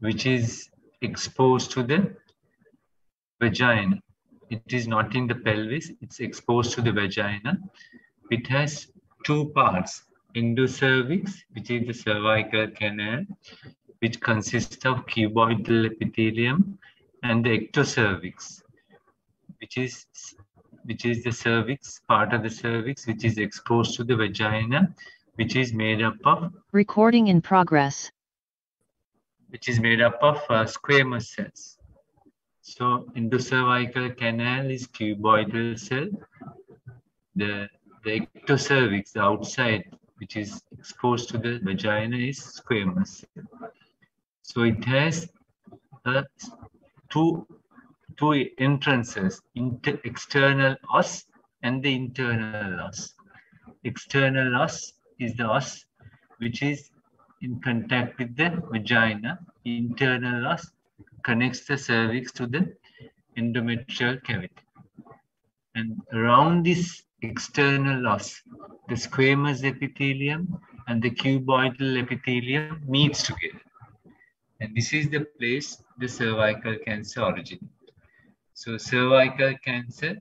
which is exposed to the vagina. It is not in the pelvis, it's exposed to the vagina. It has two parts, endocervix, which is the cervical canal, which consists of cuboidal epithelium, and the ectocervix, which is which is the cervix, part of the cervix, which is exposed to the vagina, which is made up of Recording in progress. Which is made up of uh, squamous cells. So endocervical canal is cuboidal cell. The, the ectocervix, the outside, which is exposed to the vagina is squamous. So it has uh, two, two entrances, inter, external os and the internal os. External os is the os which is in contact with the vagina. Internal os connects the cervix to the endometrial cavity. And around this external os, the squamous epithelium and the cuboidal epithelium meets together. And this is the place the cervical cancer originates. So cervical cancer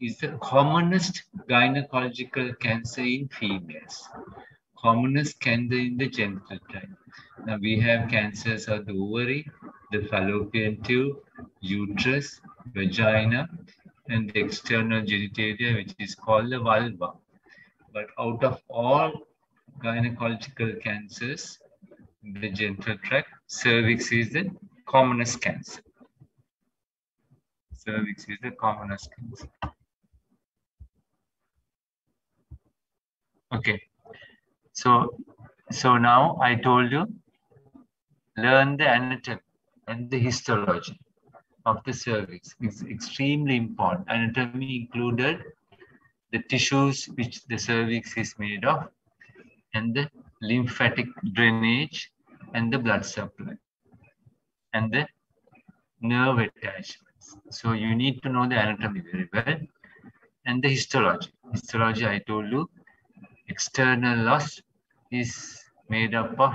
is the commonest gynecological cancer in females. Commonest cancer in the genital tract. Now we have cancers of the ovary, the fallopian tube, uterus, vagina, and the external genitalia, which is called the vulva. But out of all gynecological cancers the genital tract, cervix is the commonest cancer. Cervix is the commonest cancer. Okay. So, so now I told you, learn the anatomy and the histology of the cervix is extremely important. Anatomy included the tissues which the cervix is made of and the lymphatic drainage and the blood supply and the nerve attachments. So you need to know the anatomy very well and the histology. Histology, I told you, external os is made up of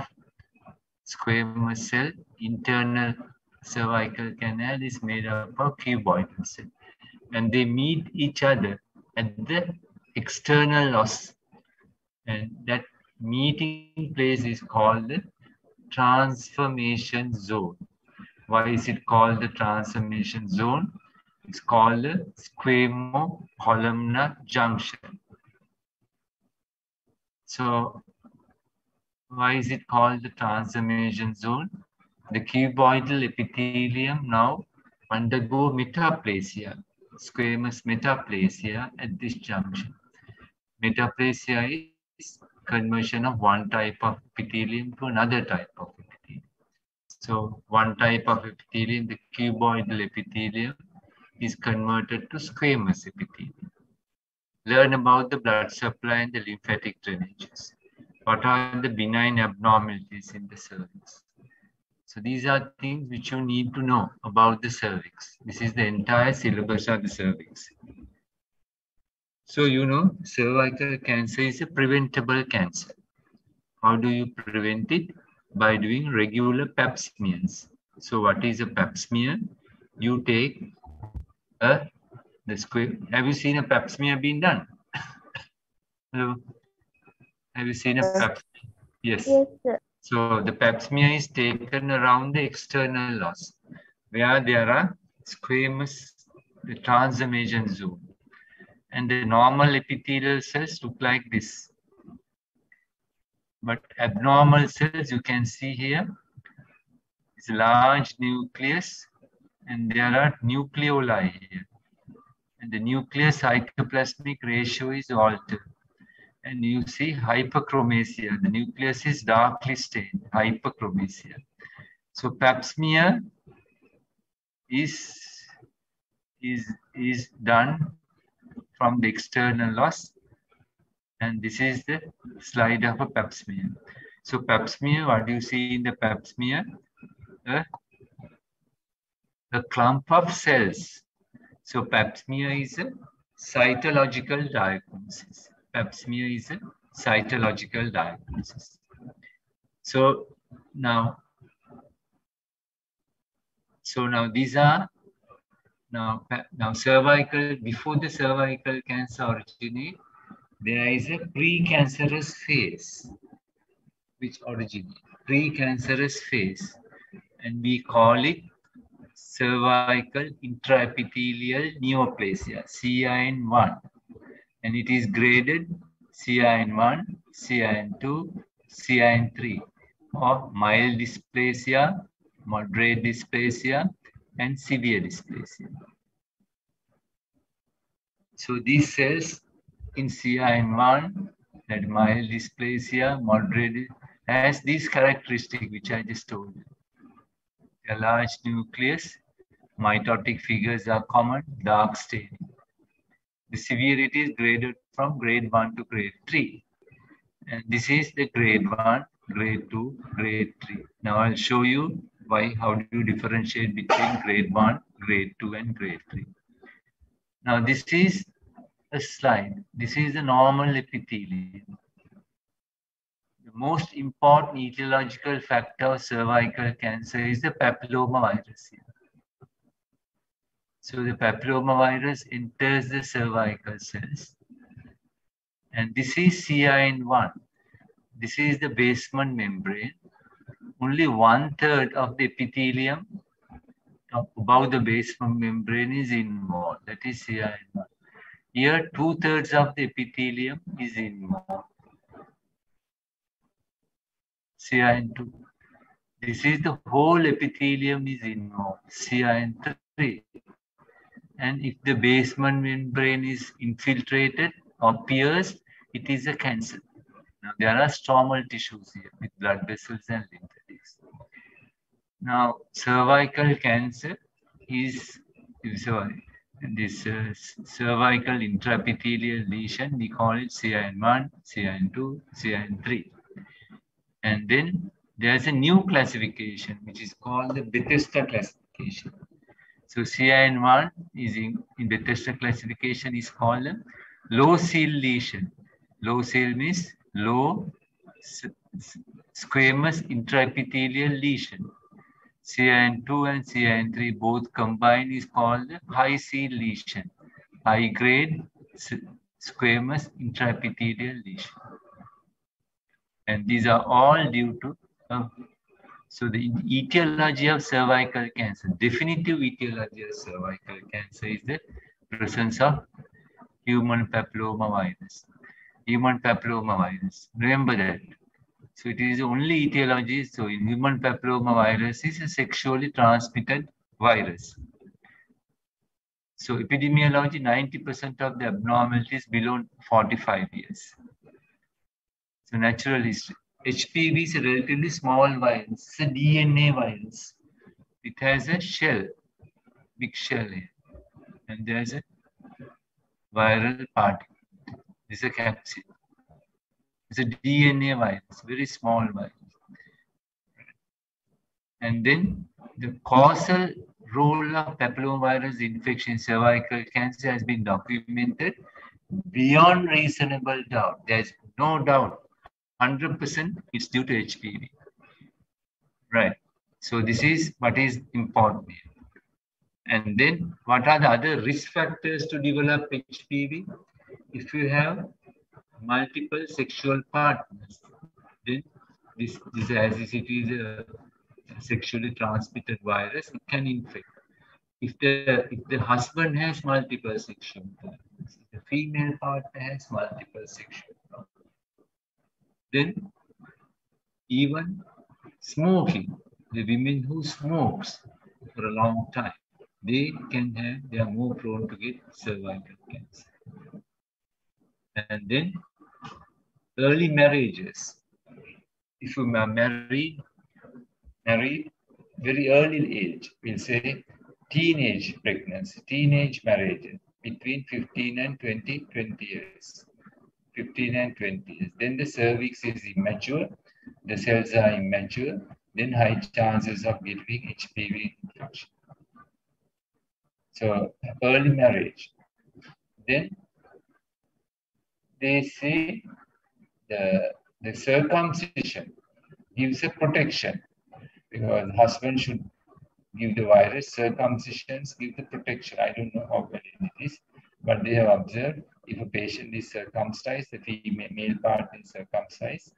squamous cell, internal cervical canal is made up of cuboidal cell. And they meet each other at the external os. And that meeting place is called the transformation zone. Why is it called the transformation zone? It's called the squamo-columnar junction. So why is it called the transformation zone? The cuboidal epithelium now undergo metaplasia, squamous metaplasia at this junction. Metaplasia is conversion of one type of epithelium to another type of epithelium. So one type of epithelium, the cuboidal epithelium, is converted to squamous epithelium. Learn about the blood supply and the lymphatic drainages. What are the benign abnormalities in the cervix? So these are things which you need to know about the cervix. This is the entire syllabus of the cervix. So you know, cervical cancer is a preventable cancer. How do you prevent it? By doing regular pap smears. So what is a pap smear? You take a the square. Have you seen a pap smear being done? Hello. Have you seen a pap? Yes. Yes, sir. So the pap smear is taken around the external os, where there are squamous, the transformation zone. And the normal epithelial cells look like this. But abnormal cells, you can see here, is large nucleus, and there are nucleoli here. And the nucleus cytoplasmic ratio is altered and you see hyperchromasia. The nucleus is darkly stained, hyperchromasia. So pap smear is, is, is done from the external os. And this is the slide of a pap smear. So pap smear, what do you see in the pap smear? A, a clump of cells. So pap smear is a cytological diagnosis pap smear is a cytological diagnosis. So now So now these are now, now cervical, before the cervical cancer originate, there is a precancerous phase which originates, precancerous phase. And we call it cervical intraepithelial neoplasia, CIN1. And it is graded CIN1, CIN2, CIN3 or mild dysplasia, moderate dysplasia, and severe dysplasia. So these cells in CIN1, that mild dysplasia, moderate, has these characteristics which I just told you. A large nucleus, mitotic figures are common, dark staining. The severity is graded from grade 1 to grade 3. And this is the grade 1, grade 2, grade 3. Now I'll show you why, how do you differentiate between grade 1, grade 2, and grade 3. Now this is a slide. This is the normal epithelium. The most important etiological factor of cervical cancer is the papillomavirus. So the papillomavirus enters the cervical cells. And this is CIN1. This is the basement membrane only one third of the epithelium above the basement membrane is involved. That is CIN1. Here, two thirds of the epithelium is involved. CIN2. This is the whole epithelium is involved. CIN3. And if the basement membrane is infiltrated or pierced, it is a cancer. Now, there are stromal tissues here with blood vessels and lymphatics. Now, cervical cancer is, sorry, this uh, cervical intraepithelial lesion, we call it CIN1, CIN2, CIN3. And then there's a new classification, which is called the Bethesda classification. So CIN1 is in, in Bethesda classification is called low seal lesion. Low seal means low squamous intraepithelial lesion. CIN2 and CIN3 both combined is called high seal lesion, high grade squamous intraepithelial lesion. And these are all due to, uh, so the etiology of cervical cancer, definitive etiology of cervical cancer is the presence of human papillomavirus human papillomavirus. Remember that. So it is only etiology. So in human papillomavirus is a sexually transmitted virus. So epidemiology, 90% of the abnormalities below 45 years. So natural history. HPV is a relatively small virus. It's a DNA virus. It has a shell, big shell here. And there's a viral particle is a capsid. It's a DNA virus, very small virus. And then the causal role of papillomavirus infection in cervical cancer has been documented beyond reasonable doubt. There's no doubt. 100% it's due to HPV. Right. So this is what is important. And then what are the other risk factors to develop HPV? if you have multiple sexual partners, then this, this as it is a sexually transmitted virus, it can infect. If the if the husband has multiple sexual partners, the female partner has multiple sexual then even smoking, the women who smokes for a long time, they can have, they are more prone to get cervical cancer. And then early marriages. If you are married, married very early age, we'll say teenage pregnancy, teenage marriage between 15 and 20, 20 years. 15 and 20 years. Then the cervix is immature, the cells are immature, then high chances of getting HPV infection. So early marriage. Then they say the, the circumcision gives a protection because husband should give the virus, circumcisions give the protection. I don't know how well it is, but they have observed if a patient is circumcised, the female male part is circumcised,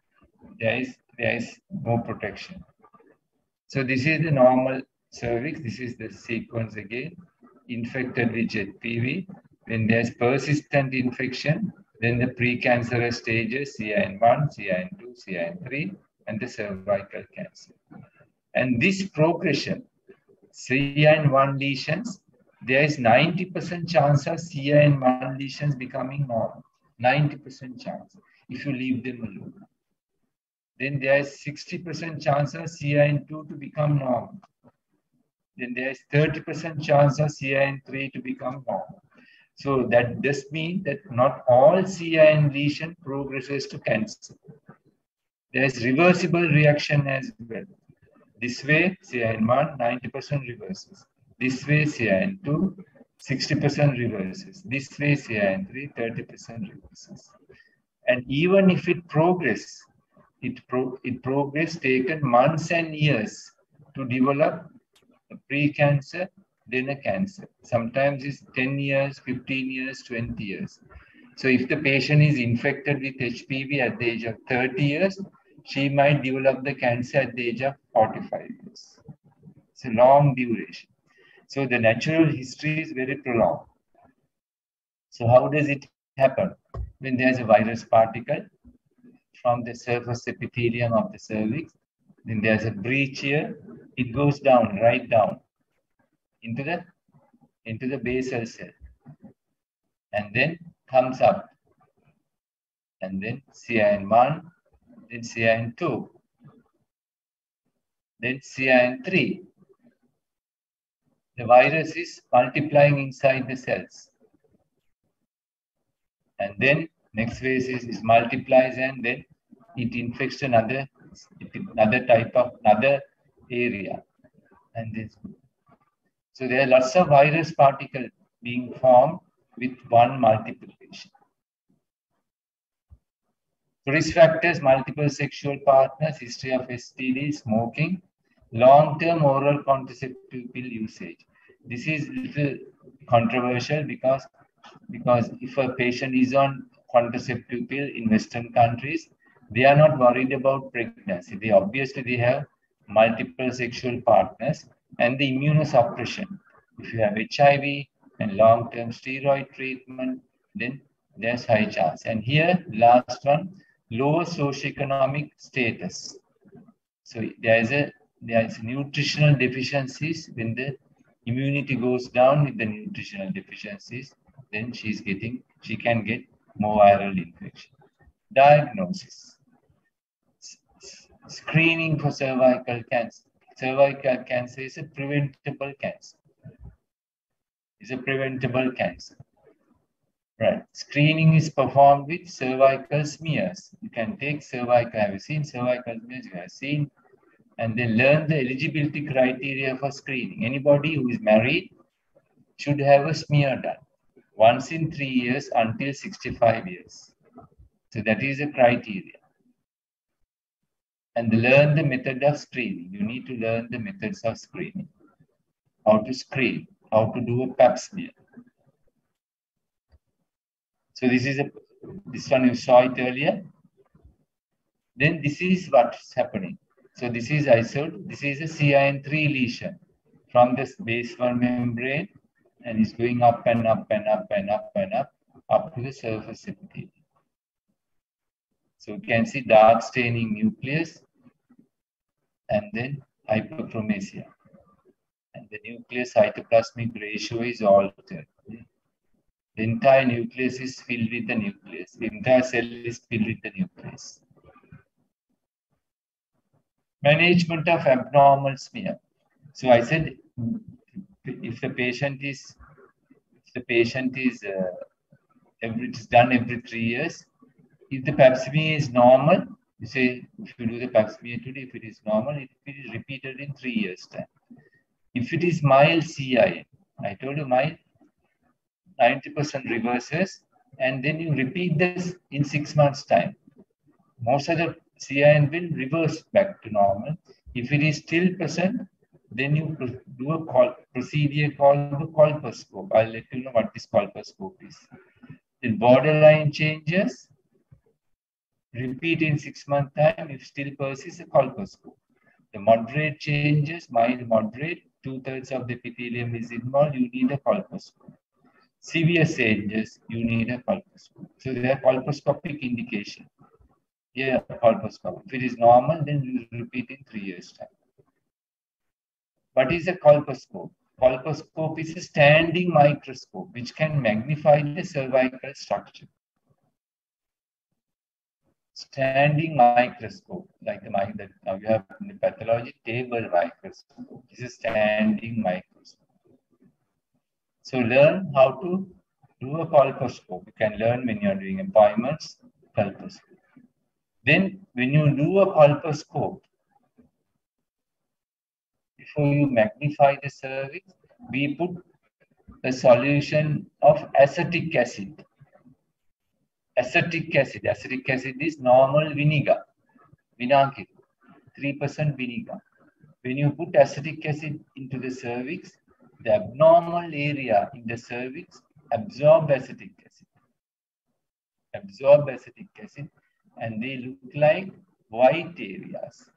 there is there is more protection. So this is the normal cervix. This is the sequence again. Infected with HPV. When there's persistent infection, then the precancerous stages, CIN1, CIN2, CIN3, and the cervical cancer. And this progression, CIN1 lesions, there is 90% chance of CIN1 lesions becoming normal. 90% chance if you leave them alone. Then there is 60% chance of CIN2 to become normal. Then there is 30% chance of CIN3 to become normal. So that does mean that not all CIN lesion progresses to cancer. There is reversible reaction as well. This way, CIN1, 90% reverses. This way, CIN2, 60% reverses. This way, CIN3, 30% reverses. And even if it progresses, it, pro it progress taken months and years to develop a pre-cancer, then a cancer. Sometimes it's 10 years, 15 years, 20 years. So if the patient is infected with HPV at the age of 30 years, she might develop the cancer at the age of 45 years. It's a long duration. So the natural history is very prolonged. So how does it happen? When there's a virus particle from the surface epithelium of the cervix, then there's a breach here, it goes down, right down into the into the basal cell and then comes up and then CIN1, then CIN2, then CIN3. The virus is multiplying inside the cells. And then next phase is, is multiplies and then it infects another, another type of another area. And this so there are lots of virus particles being formed with one multiplication. Risk factors, multiple sexual partners, history of STD, smoking, long-term oral contraceptive pill usage. This is little controversial because, because if a patient is on contraceptive pill in Western countries, they are not worried about pregnancy. They obviously they have multiple sexual partners and the immunosuppression. If you have HIV and long-term steroid treatment, then there's high chance. And here, last one, lower socioeconomic status. So there is a there is nutritional deficiencies when the immunity goes down with the nutritional deficiencies, then she's getting she can get more viral infection. Diagnosis. Screening for cervical cancer cervical cancer is a preventable cancer. It's a preventable cancer. Right. Screening is performed with cervical smears. You can take cervical, have you seen cervical smears? You have seen. And they learn the eligibility criteria for screening. Anybody who is married should have a smear done once in three years until 65 years. So that is a criteria and learn the method of screening. You need to learn the methods of screening. How to screen, how to do a pap smear. So this is a this one you saw it earlier. Then this is what's happening. So this is isolated. This is a CIN3 lesion from this basal membrane and it's going up and up and up and up and up up to the surface epithelium. So you can see dark staining nucleus and then hyperchromasia. And the nucleus cytoplasmic ratio is altered. The entire nucleus is filled with the nucleus. The entire cell is filled with the nucleus. Management of abnormal smear. So I said, if the patient is, if the patient is, uh, every, it's done every three years, if the pap smear is normal, you say, if you do the pap smear today, if it is normal, it is repeated in three years' time. If it is mild CI, I told you mild, 90% reverses, and then you repeat this in six months' time. Most of the CIN will reverse back to normal. If it is still present, Then you do a call, procedure called the colposcope. I'll let you know what this colposcope is. Then borderline changes, repeat in six month time if still persists a colposcope. The moderate changes, mild moderate, two-thirds of the epithelium is involved, you need a colposcope. Severe changes, you need a colposcope. So there are colposcopic indication. Yeah. If it is normal, then you repeat in three years time. What is a colposcope? Colposcope is a standing microscope which can magnify the cervical structure standing microscope, like the mic that now you have in the pathology table microscope. This is standing microscope. So learn how to do a colposcope. You can learn when you're doing appointments, colposcope. Then when you do a colposcope, before you magnify the cervix, we put a solution of acetic acid acetic acid. Acetic acid is normal vinegar, vinagre, 3% vinegar. When you put acetic acid into the cervix, the abnormal area in the cervix absorb acetic acid. Absorb acetic acid and they look like white areas.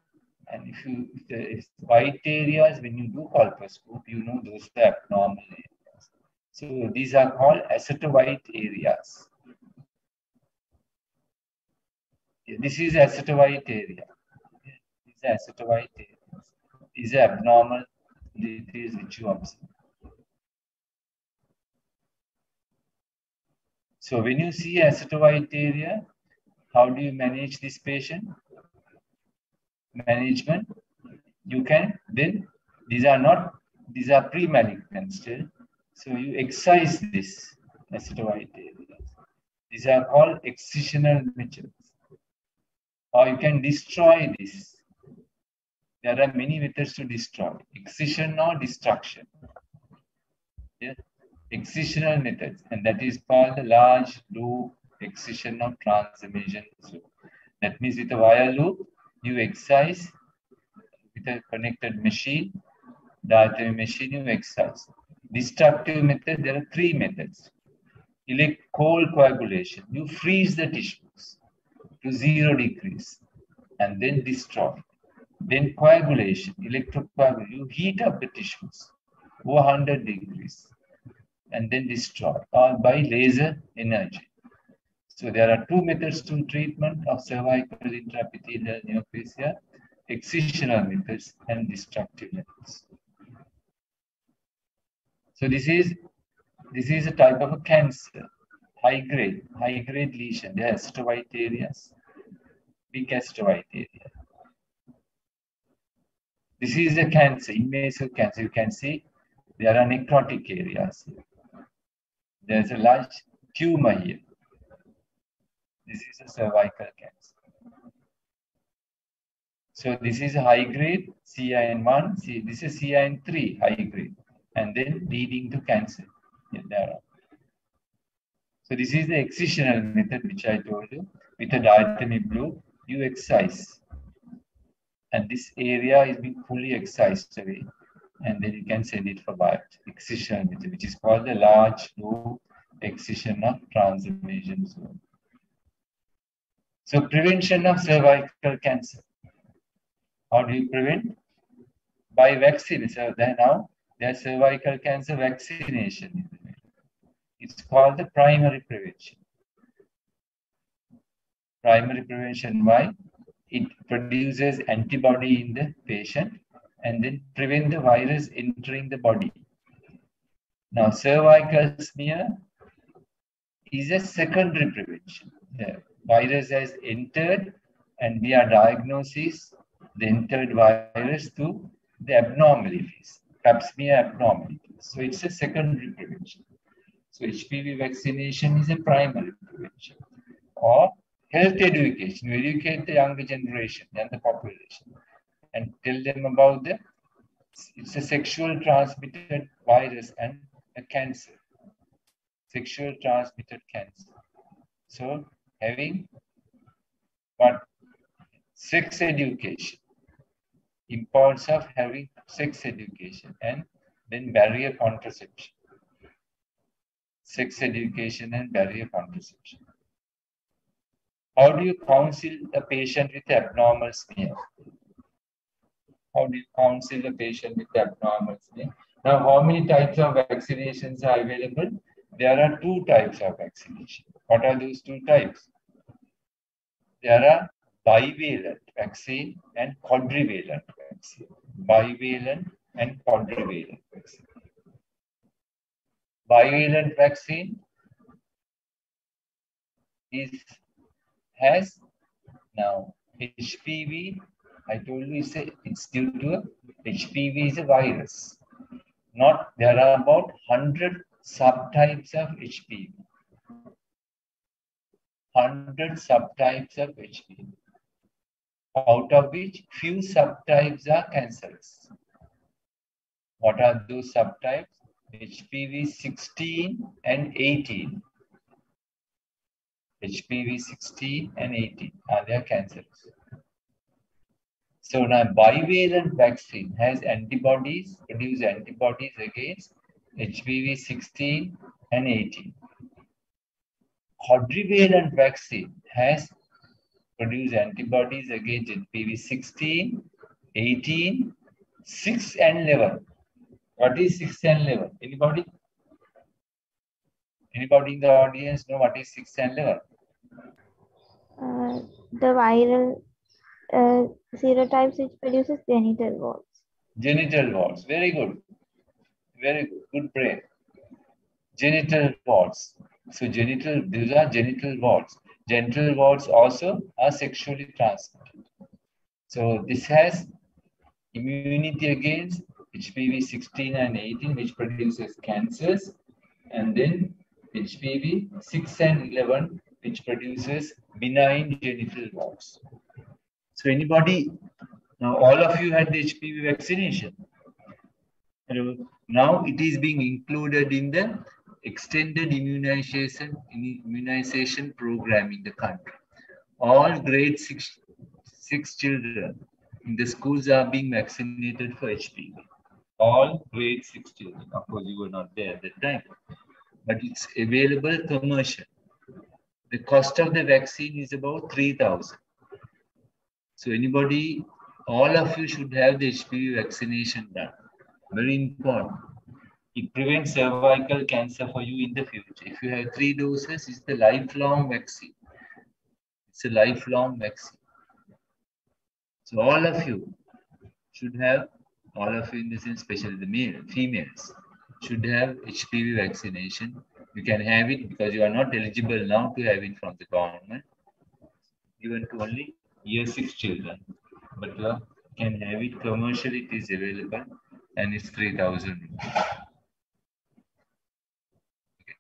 And if you if there is white areas, when you do colposcope, you know those are abnormal areas. So these are called aceto-white areas. This is aceto-white area. This is aceto-white area. These are abnormal is which you observe. So when you see aceto-white area, how do you manage this patient? Management, you can then, these are not, these are pre-malignant still. So you excise this area. These are called excisional methods or you can destroy this. There are many methods to destroy, excision or destruction. Yeah? Excisional methods, and that is called large loop excision of transformation loop. That means with a wire loop, you excise with a connected machine, diathermy machine, you excise. Destructive method, there are three methods. Elect cold coagulation, you freeze the tissues to zero degrees and then destroy. Then coagulation, electrocoagulation, you heat up the tissues over 100 degrees and then destroy or by laser energy. So there are two methods to treatment of cervical intraepithelial neoplasia, excisional methods and destructive methods. So this is this is a type of a cancer high grade, high grade lesion. They have white areas, big white area. This is a cancer, invasive cancer. You can see there are necrotic areas. There's a large tumor here. This is a cervical cancer. So this is high grade CIN1. See, this is CIN3 high grade, and then leading to cancer. Yeah. So this is the excisional method which I told you. With a diathermy blue, you excise. And this area is being fully excised away. And then you can send it for biopsy. Excisional method, which is called the large loop excision of transformation zone. So prevention of cervical cancer. How do you prevent? By vaccine. So now there's cervical cancer vaccination. It's called the primary prevention. Primary prevention, why? It produces antibody in the patient and then prevent the virus entering the body. Now, cervical smear is a secondary prevention. The virus has entered and we are diagnosis the entered virus to the abnormalities, pap smear abnormalities. So it's a secondary prevention. So HPV vaccination is a primary prevention. Or health education, you educate the younger generation and the population and tell them about the it's a sexual transmitted virus and a cancer. Sexual transmitted cancer. So having what sex education, importance of having sex education, and then barrier contraception. Sex education and barrier contraception. How do you counsel a patient with abnormal smear? How do you counsel a patient with abnormal smear? Now, how many types of vaccinations are available? There are two types of vaccination. What are those two types? There are bivalent vaccine and quadrivalent vaccine. Bivalent and quadrivalent vaccine. Bivalent vaccine is has now HPV. I told you it's, it's due to HPV is a virus. Not there are about hundred subtypes of HPV. Hundred subtypes of HPV. Out of which few subtypes are cancerous. What are those subtypes? HPV 16 and 18 HPV 16 and 18 are their cancers. So now bivalent vaccine has antibodies, produce antibodies against HPV 16 and 18. Quadrivalent vaccine has produced antibodies against HPV 16, 18, 6 and 11. What is 6 and 11? Anybody? Anybody in the audience know what is 6 and 11? Uh, the viral uh, serotypes which produces genital warts. Genital warts. Very good. Very good. Brain. Genital warts. So genital, these are genital warts. Genital warts also are sexually transmitted. So this has immunity against HPV 16 and 18, which produces cancers, and then HPV 6 and 11, which produces benign genital warts. So anybody, now all of you had the HPV vaccination. Now it is being included in the extended immunization immunization program in the country. All grade six, six children in the schools are being vaccinated for HPV. All grade six children. Of course, you were not there at that time but it's available commercial. The cost of the vaccine is about 3000 So anybody, all of you should have the HPV vaccination done. Very important. It prevents cervical cancer for you in the future. If you have three doses, it's the lifelong vaccine. It's a lifelong vaccine. So all of you should have, all of you in the sense, especially the male, females, should have HPV vaccination. You can have it because you are not eligible now to have it from the government. Given to only year six children, but you can have it commercially. It is available and it's three thousand. Okay.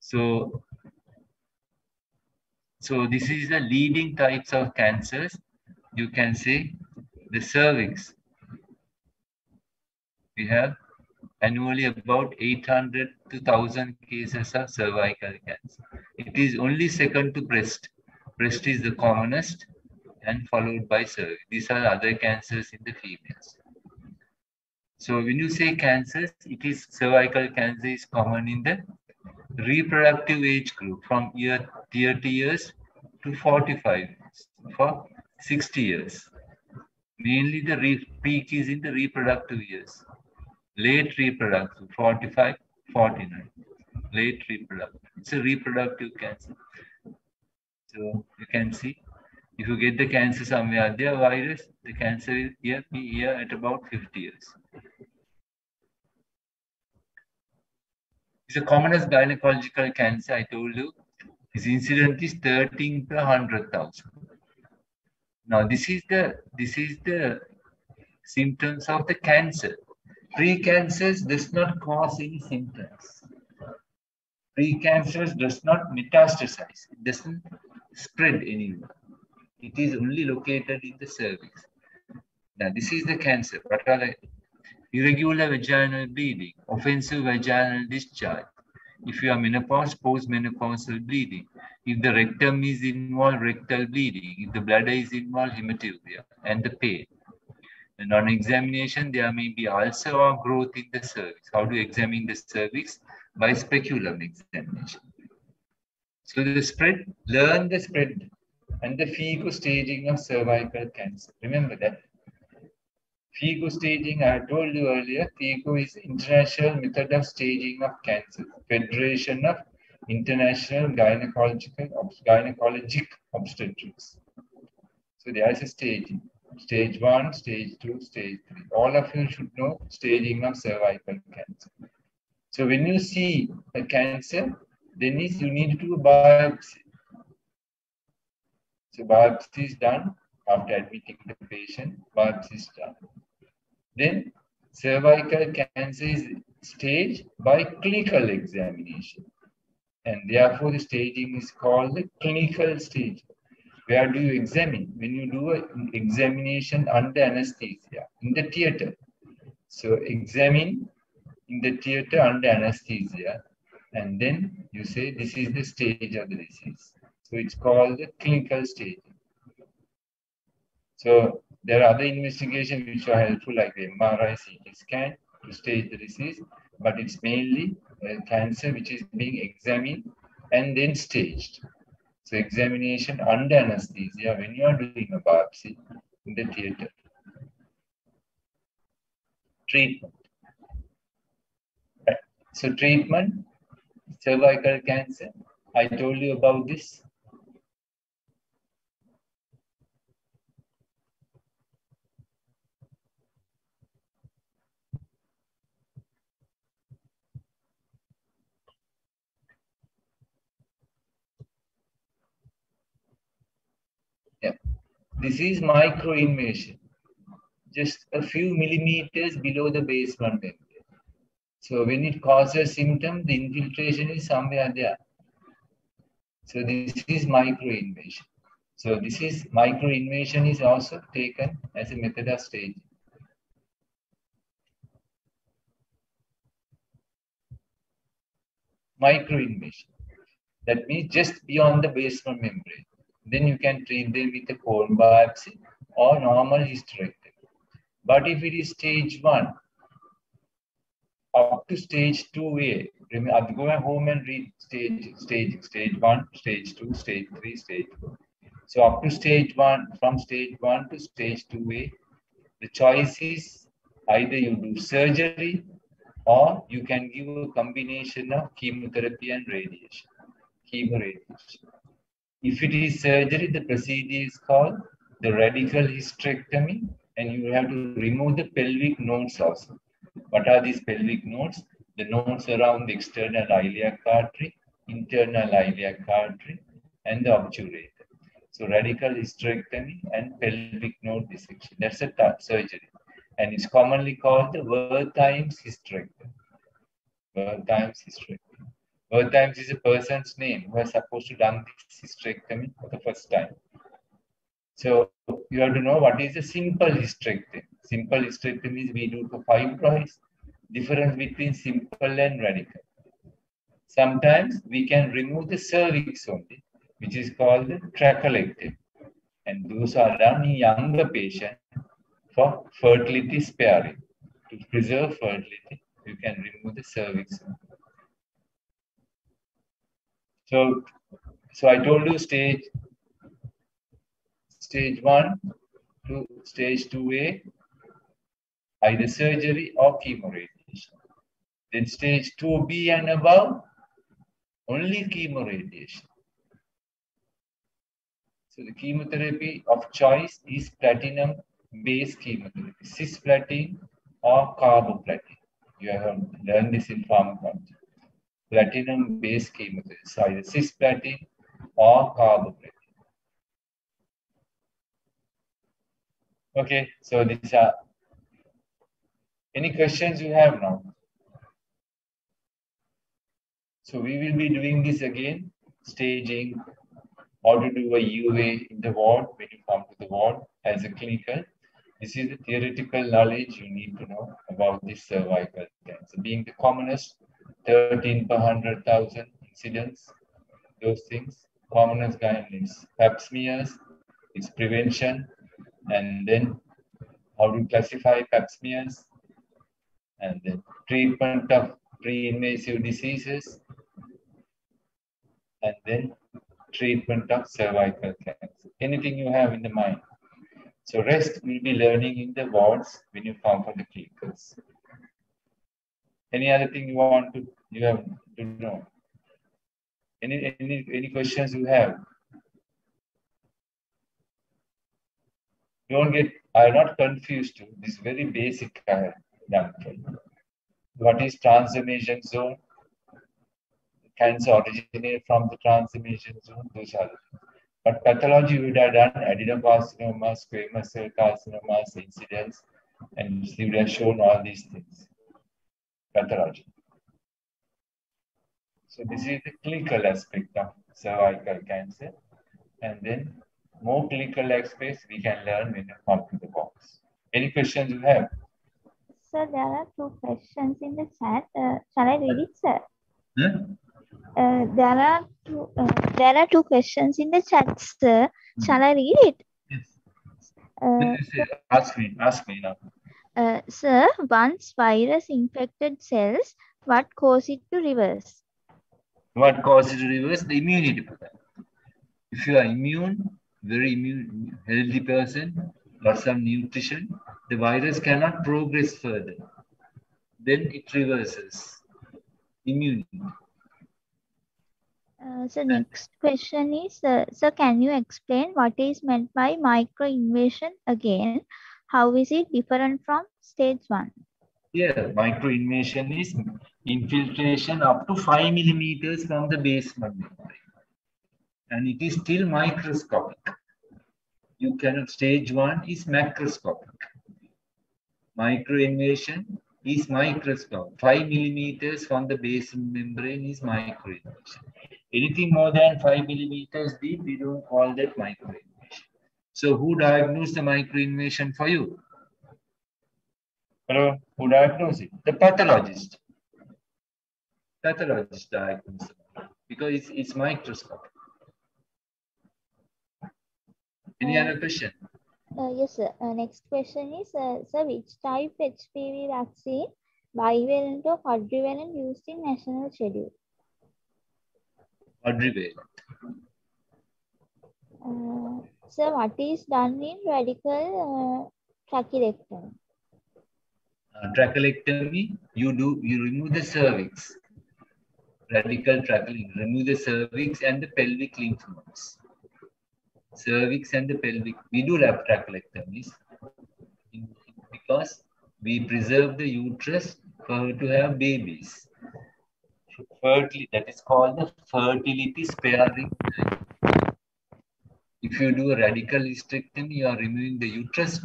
So, so this is the leading types of cancers. You can say the cervix. We have annually about 800 to 1000 cases of cervical cancer. It is only second to breast. Breast is the commonest and followed by cervix. These are other cancers in the females. So when you say cancers, it is cervical cancer is common in the reproductive age group from year 30 years to 45 for 60 years. Mainly the peak is in the reproductive years late reproductive, 45, 49. Late reproductive. It's a reproductive cancer. So you can see, if you get the cancer somewhere there, virus, the cancer will here be here at about 50 years. It's the commonest gynecological cancer, I told you. Its incidence is 13 per 100,000. Now this is the this is the symptoms of the cancer. Precancers does not cause any symptoms. Precancers does not metastasize. It doesn't spread anywhere. It is only located in the cervix. Now, this is the cancer. What are the irregular vaginal bleeding, offensive vaginal discharge, if you are menopause, post-menopausal bleeding. If the rectum is involved, rectal bleeding. If the bladder is involved, hematuria and the pain. And on examination, there may be ulcer or growth in the cervix. How do you examine the cervix? By speculum examination. So the spread, learn the spread and the FIGO staging of cervical cancer. Remember that. FIGO staging, I told you earlier, FIGO is International Method of Staging of Cancer, Federation of International Gynecological Gynecologic Obstetrics. So there is a staging. Stage one, stage two, stage three. All of you should know staging of cervical cancer. So when you see a cancer, then you need to biopsy. So biopsy is done after admitting the patient, biopsy is done. Then cervical cancer is staged by clinical examination. And therefore the staging is called the clinical stage. Where do you examine? When you do an examination under anesthesia in the theater. So examine in the theater under anesthesia and then you say this is the stage of the disease. So it's called the clinical stage. So there are other investigations which are helpful like the MRI CT scan to stage the disease, but it's mainly a cancer which is being examined and then staged. So examination under anesthesia when you are doing a biopsy in the theater. Treatment. So treatment, cervical cancer. I told you about this. This is microinvasion, just a few millimeters below the basement membrane. So when it causes symptom, the infiltration is somewhere there. So this is microinvasion. So this is microinvasion is also taken as a method of staging. Microinvasion. That means just beyond the basement membrane then you can treat them with a cone biopsy or normal hysterectomy. But if it is stage one, up to stage 2A, remember, go home and read stage, stage, stage one, stage two, stage three, stage four. So up to stage one, from stage one to stage 2A, the choice is either you do surgery or you can give a combination of chemotherapy and radiation, chemoradiation. If it is surgery, the procedure is called the radical hysterectomy, and you have to remove the pelvic nodes also. What are these pelvic nodes? The nodes around the external iliac artery, internal iliac artery, and the obturator. So radical hysterectomy and pelvic node dissection. That's a tough surgery. And it's commonly called the Wertheim's hysterectomy. Wertheim's hysterectomy. Wertheim's is a person's name who was supposed to done this hysterectomy for the first time. So you have to know what is a simple hysterectomy. Simple hysterectomy is we do for fibroids. Difference between simple and radical. Sometimes we can remove the cervix only, which is called the trachelectomy. And those are done in younger patients for fertility sparing. To preserve fertility, you can remove the cervix only. So, so I told you stage stage one to stage 2A, either surgery or chemoradiation. Then stage 2B and above, only chemoradiation. So the chemotherapy of choice is platinum-based chemotherapy, cisplatin or carboplatin. You have learned this in pharmacology platinum-based chemotherapy, so either cisplatin or carboplatin. Okay, so these are any questions you have now? So we will be doing this again, staging, how to do a UA in the ward when you come to the ward as a clinical. This is the theoretical knowledge you need to know about this cervical cancer, being the commonest 13 per 100,000 incidents, those things. Commonest guidelines, pap smears, its prevention, and then how to classify pap smears, and then treatment of pre-invasive diseases, and then treatment of cervical cancer. Anything you have in the mind. So rest will be learning in the wards when you come for the clinicals. Any other thing you want to you have to know? Any any any questions you have? Don't get I am not confused. This very basic uh, What is transformation zone? Cancer originate from the transformation zone. Those are but pathology would have done adenocarcinoma, squamous cell carcinoma, incidence, and we would have shown all these things. Pathology. So this is the clinical aspect of cervical cancer. And then more clinical aspects we can learn when you come to the box. Any questions you have? Sir, there are two questions in the chat. Uh, shall I read it, sir? Hmm? Uh, there are two, uh, there are two questions in the chat, sir. Shall I read it? Yes. Uh, ask me. Ask me now. uh, sir, once virus infected cells, what cause it to reverse? What causes it to reverse? The immunity. If you are immune, very immune, healthy person, lots of nutrition, the virus cannot progress further. Then it reverses immunity. Uh, so next question is, uh, so can you explain what is meant by microinvasion again? How is it different from stage one? Yeah, microinvasion is infiltration up to five millimeters from the basement membrane. And it is still microscopic. You cannot, stage one is macroscopic. Microinvasion is microscopic. Five millimeters from the basement membrane is microinvasion. Anything more than 5 millimeters deep, we don't call that microinvasion. So who diagnosed the microinvasion for you? Hello, who diagnosed it? The pathologist. Pathologist diagnosed it because it's, it's microscopic. Any other question? Uh, yes, sir. Uh, next question is, uh, sir, which type HPV vaccine, bivalent or quadrivalent used in national schedule? Quadrivalent. Uh, so what is done in radical uh, trachelectomy? Uh, trachelectomy, you do, you remove the cervix. Radical trachelectomy, remove the cervix and the pelvic lymph nodes. Cervix and the pelvic, we do have trachelectomies because we preserve the uterus for her to have babies fertility, that is called the fertility sparing. If you do a radical hysterectomy, you are removing the uterus.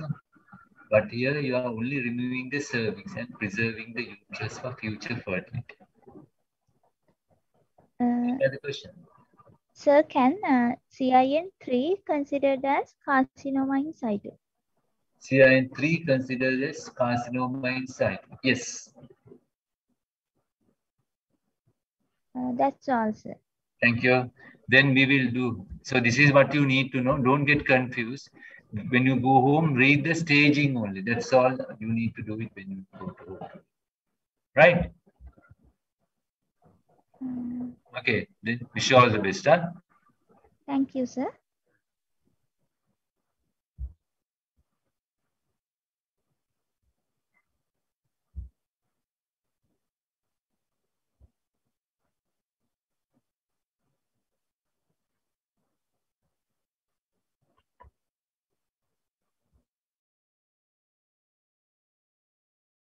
But here you are only removing the cervix and preserving the uterus for future fertility. Uh, Any other question? sir, can uh, CIN3 considered as carcinoma in situ? CIN3 considered as carcinoma in situ. Yes. Uh, that's all, sir. Thank you. Then we will do. So this is what you need to know. Don't get confused. When you go home, read the staging only. That's all you need to do it when you go to home. Right? Uh, Okay. Then wish you all the best. Huh? thank you, sir.